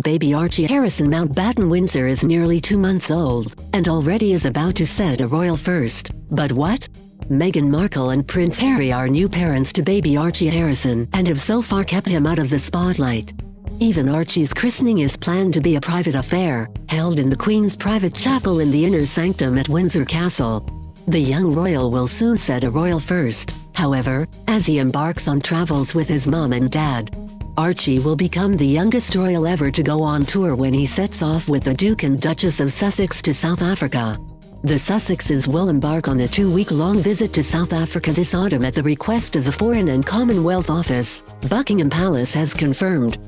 Baby Archie Harrison Mountbatten Windsor is nearly two months old, and already is about to set a royal first. But what? Meghan Markle and Prince Harry are new parents to baby Archie Harrison and have so far kept him out of the spotlight. Even Archie's christening is planned to be a private affair, held in the Queen's private chapel in the inner sanctum at Windsor Castle. The young royal will soon set a royal first, however, as he embarks on travels with his mom and dad. Archie will become the youngest royal ever to go on tour when he sets off with the Duke and Duchess of Sussex to South Africa. The Sussexes will embark on a two-week-long visit to South Africa this autumn at the request of the Foreign and Commonwealth Office, Buckingham Palace has confirmed.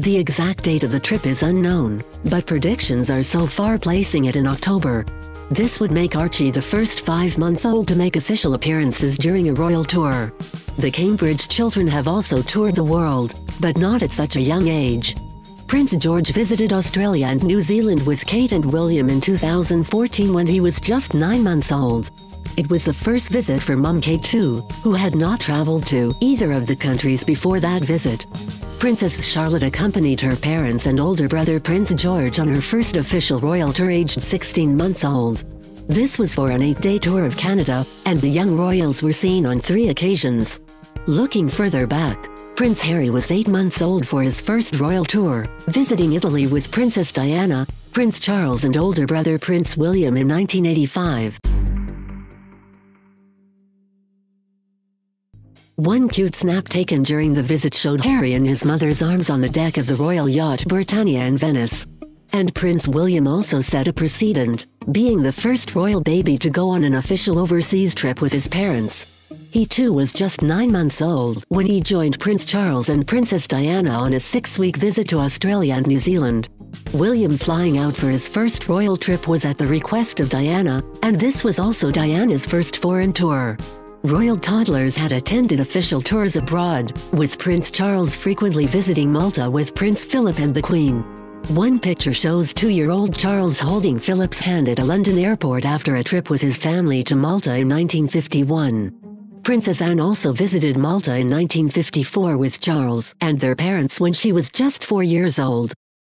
The exact date of the trip is unknown, but predictions are so far placing it in October. This would make Archie the first five-month-old to make official appearances during a royal tour. The Cambridge children have also toured the world, but not at such a young age. Prince George visited Australia and New Zealand with Kate and William in 2014 when he was just nine months old. It was the first visit for mum Kate too, who had not traveled to either of the countries before that visit. Princess Charlotte accompanied her parents and older brother Prince George on her first official royal tour aged 16 months old. This was for an eight-day tour of Canada, and the young royals were seen on three occasions. Looking further back, Prince Harry was eight months old for his first royal tour, visiting Italy with Princess Diana, Prince Charles and older brother Prince William in 1985. One cute snap taken during the visit showed Harry in his mother's arms on the deck of the royal yacht Britannia in Venice. And Prince William also set a precedent, being the first royal baby to go on an official overseas trip with his parents. He too was just nine months old when he joined Prince Charles and Princess Diana on a six-week visit to Australia and New Zealand. William flying out for his first royal trip was at the request of Diana, and this was also Diana's first foreign tour. Royal toddlers had attended official tours abroad, with Prince Charles frequently visiting Malta with Prince Philip and the Queen. One picture shows two-year-old Charles holding Philip's hand at a London airport after a trip with his family to Malta in 1951. Princess Anne also visited Malta in 1954 with Charles and their parents when she was just four years old.